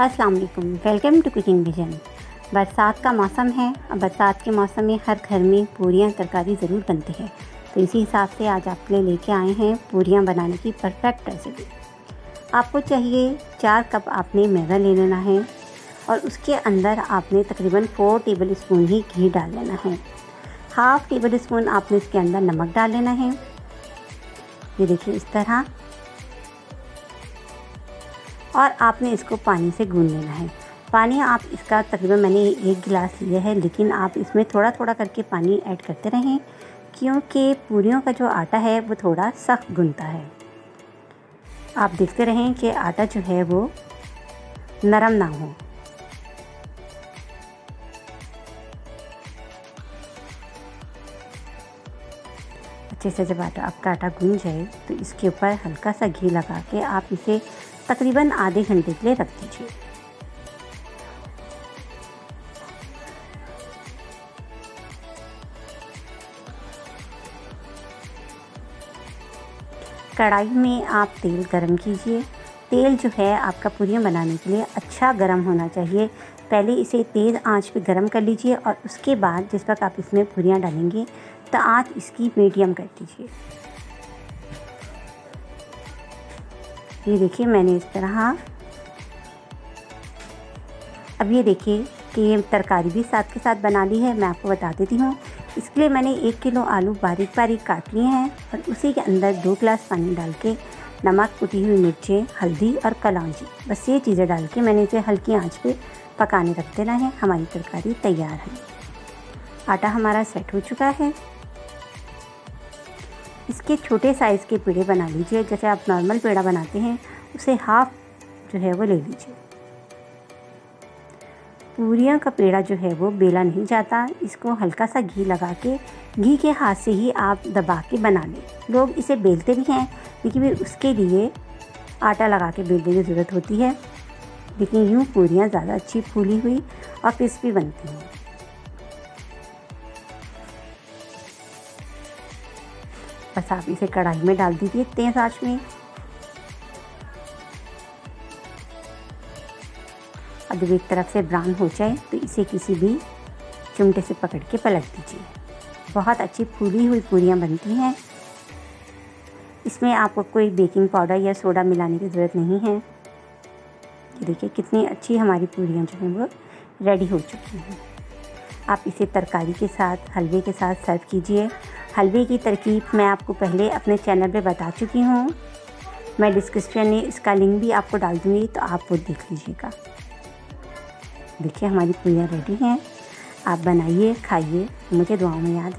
अस्सलाम वालेकुम welcome to cooking vision. बरसात का मौसम है, और बरसात के मौसम में हर घर में पूरियाँ तरकारी ज़रूर बनती है। तो इसी हिसाब से आज आपके लिए लेके आए हैं पूरियाँ बनाने की परफेक्ट रेसिपी आपको चाहिए चार कप आपने मैदा ले लेना है, और उसके अंदर आपने तकरीबन फ़ोर टेबल स्पून ही घी डाल लेना है। हाफ़ टेबल स्पून आपने इसके अंदर नमक डाल लेना है। ये देखिए इस तरह और आपने इसको पानी से गूंद लेना है। पानी आप इसका तकरीबन मैंने एक गिलास लिया है, लेकिन आप इसमें थोड़ा थोड़ा करके पानी ऐड करते रहें, क्योंकि पूरियों का जो आटा है वो थोड़ा सख्त गूंदता है। आप देखते रहें कि आटा जो है वो नरम ना हो। अच्छे से जब आटा आपका आटा गूंज जाए तो इसके ऊपर हल्का सा घी लगा के आप इसे तकरीबन आधे घंटे के लिए रख दीजिए। कढ़ाई में आप तेल गरम कीजिए। तेल जो है आपका पूरियाँ बनाने के लिए अच्छा गरम होना चाहिए। पहले इसे तेज़ आँच पे गरम कर लीजिए और उसके बाद जिस वक्त आप इसमें पूरियाँ डालेंगे तो आँच इसकी मीडियम कर दीजिए। ये देखिए मैंने इस तरह। अब ये देखिए कि ये तरकारी भी साथ के साथ बना ली है, मैं आपको बता देती हूँ। इसके लिए मैंने एक किलो आलू बारीक बारीक काट लिए हैं और उसी के अंदर दो गिलास पानी डाल के नमक कुटी हुई मिर्चें, हल्दी और कलौजी। बस ये चीज़ें डाल के मैंने इसे हल्की आँच पे पकाने रख देना है। हमारी तरकारी तैयार है। आटा हमारा सेट हो चुका है। इसके छोटे साइज़ के पेड़े बना लीजिए, जैसे आप नॉर्मल पेड़ा बनाते हैं, उसे हाफ़ जो है वो ले लीजिए। पूरियाँ का पेड़ा जो है वो बेला नहीं जाता, इसको हल्का सा घी लगा के, घी के हाथ से ही आप दबा के बना लें। लोग इसे बेलते भी हैं, लेकिन फिर उसके लिए आटा लगा के बेलने की ज़रूरत होती है। लेकिन यूँ पूरियाँ ज़्यादा अच्छी फूली हुई और क्रिस्पी बनती हैं। बस आप इसे कढ़ाई में डाल दीजिए तेज़ आँच में। अब जब एक तरफ़ से ब्राउन हो जाए तो इसे किसी भी चिमटे से पकड़ के पलट दीजिए। बहुत अच्छी फूली हुई पूरियाँ बनती हैं। इसमें आपको कोई बेकिंग पाउडर या सोडा मिलाने की ज़रूरत नहीं है। ये देखिए, कितनी अच्छी हमारी पूरियाँ जो हैं वो रेडी हो चुकी हैं। आप इसे तरकारी के साथ, हलवे के साथ सर्व कीजिए। हलवे की तरकीब मैं आपको पहले अपने चैनल पे बता चुकी हूँ। मैं डिस्क्रिप्शन में इसका लिंक भी आपको डाल दूँगी तो आप वो देख लीजिएगा। देखिए, हमारी पूरियाँ रेडी हैं। आप बनाइए, खाइए। मुझे दुआओं में याद